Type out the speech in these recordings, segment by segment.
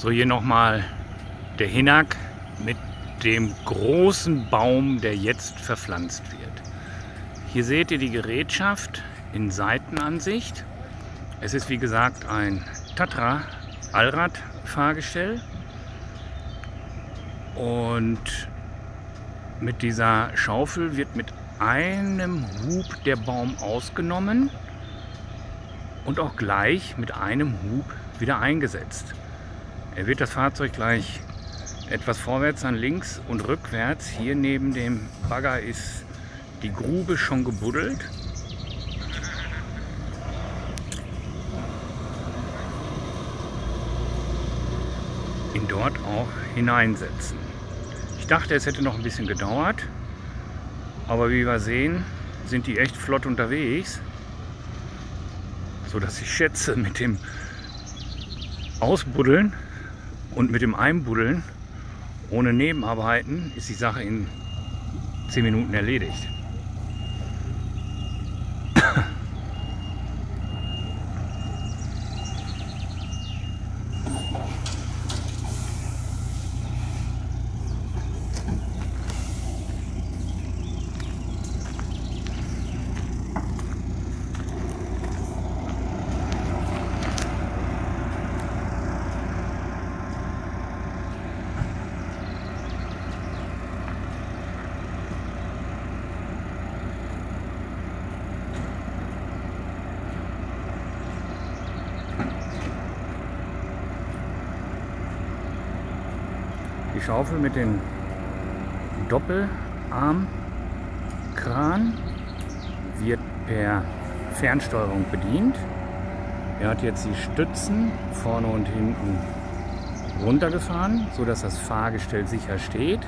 So, hier nochmal der Hinak mit dem großen Baum, der jetzt verpflanzt wird. Hier seht ihr die Gerätschaft in Seitenansicht. Es ist wie gesagt ein Tatra Allrad-Fahrgestell und mit dieser Schaufel wird mit einem Hub der Baum ausgenommen und auch gleich mit einem Hub wieder eingesetzt. Er wird das Fahrzeug gleich etwas vorwärts an links und rückwärts. Hier neben dem Bagger ist die Grube schon gebuddelt. Ihn dort auch hineinsetzen. Ich dachte, es hätte noch ein bisschen gedauert, aber wie wir sehen, sind die echt flott unterwegs, so dass ich schätze, mit dem Ausbuddeln und mit dem Einbuddeln ohne Nebenarbeiten ist die Sache in 10 Minuten erledigt. Die Schaufel mit dem Doppelarmkran wird per Fernsteuerung bedient. Er hat jetzt die Stützen vorne und hinten runtergefahren, sodass das Fahrgestell sicher steht.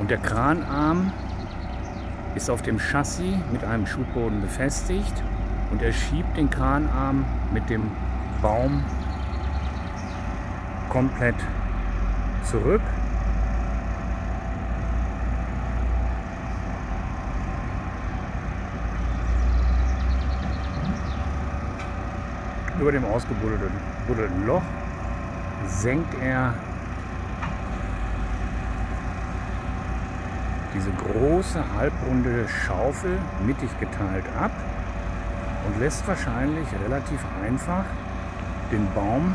Und der Kranarm ist auf dem Chassis mit einem Schubboden befestigt und er schiebt den Kranarm mit dem Baum komplett zurück. Über dem ausgebuddelten Loch senkt er diese große halbrunde Schaufel mittig geteilt ab und lässt wahrscheinlich relativ einfach den Baum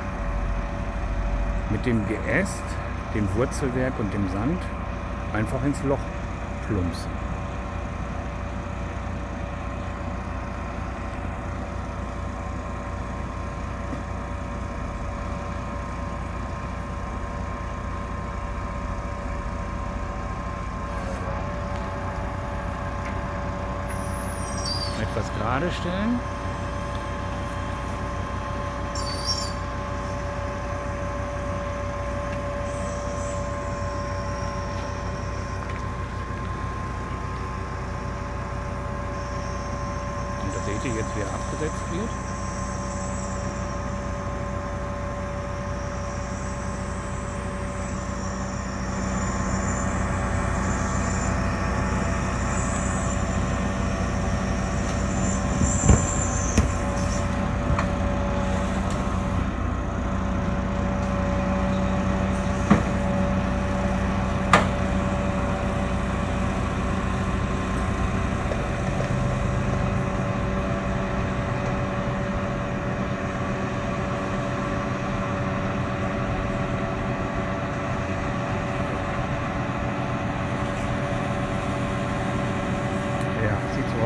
mit dem Geäst, dem Wurzelwerk und dem Sand einfach ins Loch plumpsen. Etwas gerade stellen. Seht ihr jetzt, wie er abgesetzt wird.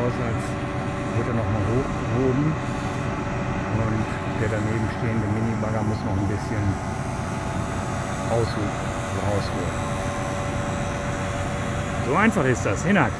Als wird er nochmal hochgehoben. Und der daneben stehende Minibagger muss noch ein bisschen rausholen. So einfach ist das. Hinak.